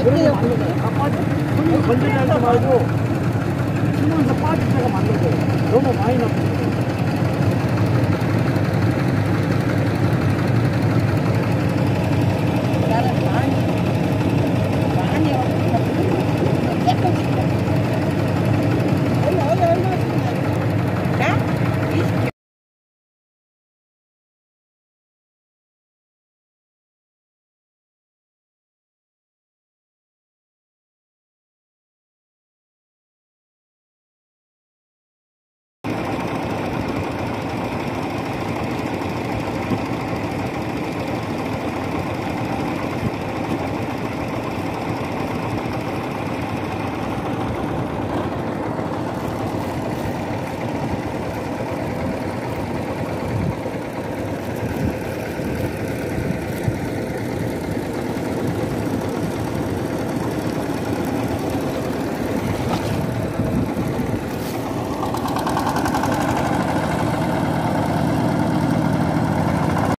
네. 그러면 맞는 거야. 다 건져지 말고 치면서 빠질 때가 맞는 거야. 너무 많이 나쁘